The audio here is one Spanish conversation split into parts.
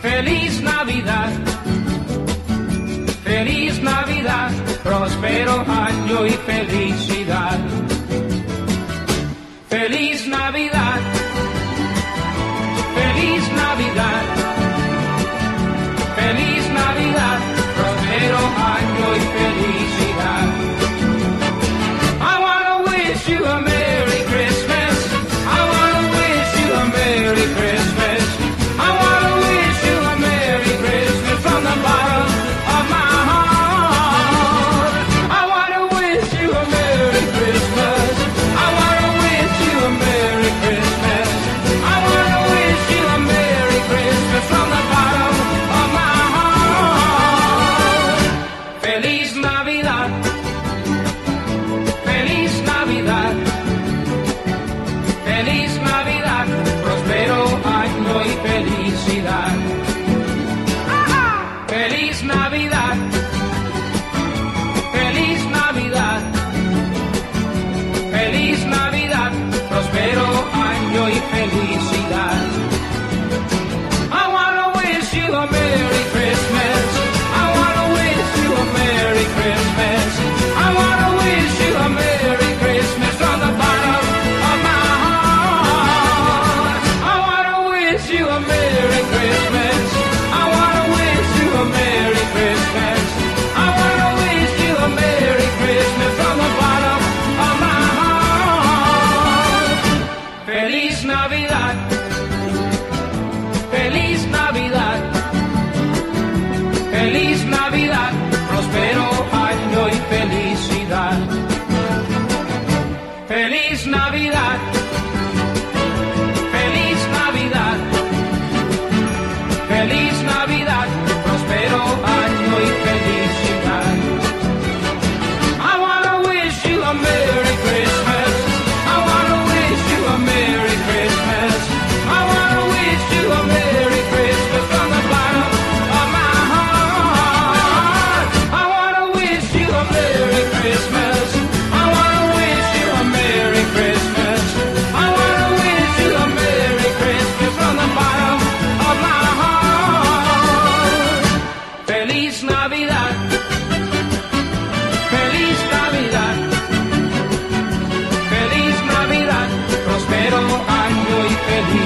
Feliz Navidad, feliz Navidad, próspero año y felicidad.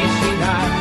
ensinar.